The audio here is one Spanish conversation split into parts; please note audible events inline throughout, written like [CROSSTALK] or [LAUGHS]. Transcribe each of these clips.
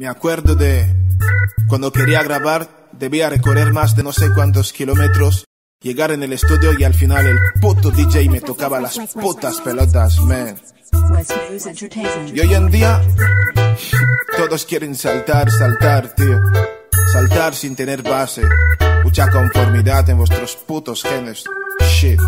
Me acuerdo de cuando quería grabar, debía recorrer más de no sé cuántos kilómetros, llegar en el estudio y al final el puto DJ me tocaba las putas pelotas, man. Y hoy en día, todos quieren saltar, saltar, tío. Saltar sin tener base. Mucha conformidad en vuestros putos genes. Shit.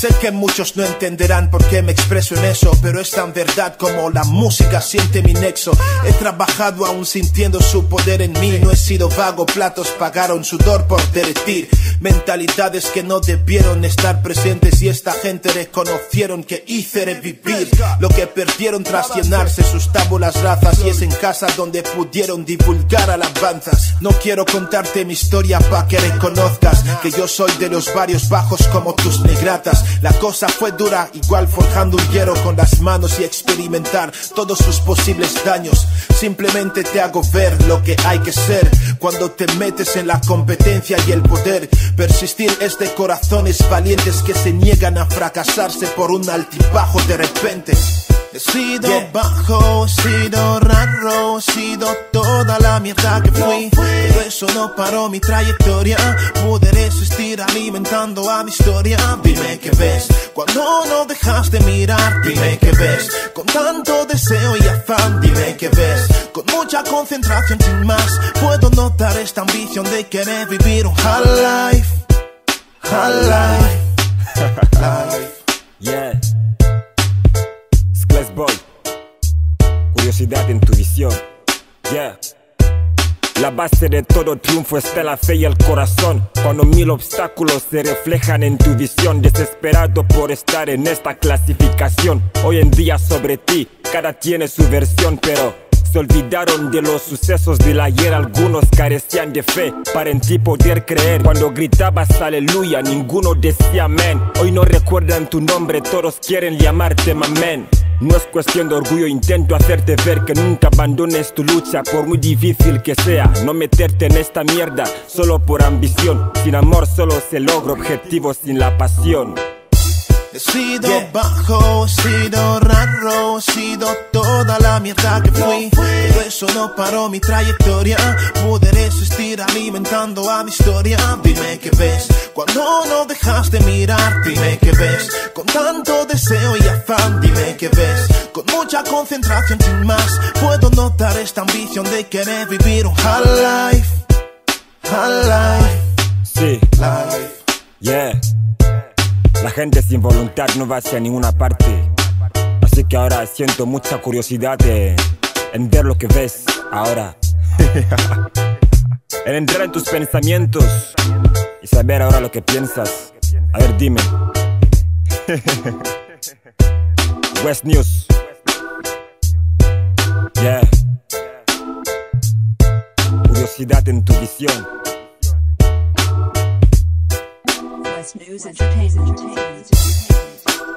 Sé que muchos no entenderán por qué me expreso en eso, pero es tan verdad como la música siente mi nexo. He trabajado aún sintiendo su poder en mí, no he sido vago, platos pagaron sudor por derretir. Mentalidades que no debieron estar presentes y esta gente reconocieron que hice revivir lo que perdieron tras llenarse sus tábulas razas y es en casa donde pudieron divulgar alabanzas. No quiero contarte mi historia pa' que reconozcas que yo soy de los varios bajos como tus negratas. La cosa fue dura, igual forjando un hierro con las manos y experimentar todos sus posibles daños. Simplemente te hago ver lo que hay que ser cuando te metes en la competencia y el poder. Persistir es de corazones valientes que se niegan a fracasarse por un altibajo de repente. He sido bajo, he sido raro, he sido toda la mierda que fui. Pero eso no paró mi trayectoria. Pude resistir alimentando a mi historia. Dime qué ves cuando no dejas de mirar. Dime qué ves con tanto deseo y afán. Dime qué ves con mucha concentración sin más. Puedo notar esta ambición de querer vivir un high life. High life. [LAUGHS] Yeah. Sklash Boy. Curiosidad en tu visión. Yeah. La base de todo triunfo está la fe y el corazón. Cuando mil obstáculos se reflejan en tu visión, desesperado por estar en esta clasificación. Hoy en día sobre ti, cada tiene su versión, pero se olvidaron de los sucesos del ayer, algunos carecían de fe para en ti poder creer. Cuando gritabas aleluya, ninguno decía amén. Hoy no recuerdan tu nombre, todos quieren llamarte mamén. No es cuestión de orgullo, intento hacerte ver que nunca abandones tu lucha, por muy difícil que sea. No meterte en esta mierda solo por ambición. Sin amor solo se logra objetivos sin la pasión. He sido bajo, he sido raro, he sido toda la mierda que fui. Pero eso no paró mi trayectoria. Pude resistir alimentando a mi historia. Dime qué ves cuando no dejas de mirar. Dime qué ves con tanto deseo y afán. Dime qué ves con mucha concentración sin más. Puedo notar esta ambición de querer vivir un high life. High life. Sí, Life. yeah. La gente sin voluntad no va hacia ninguna parte. Así que ahora siento mucha curiosidad de- en ver lo que ves ahora. [LAUGHS] en entrar en tus pensamientos y saber ahora lo que piensas. A ver, dime. [LAUGHS] West News. Yeah. Curiosidad en tu visión. news, entertainment. entertainment.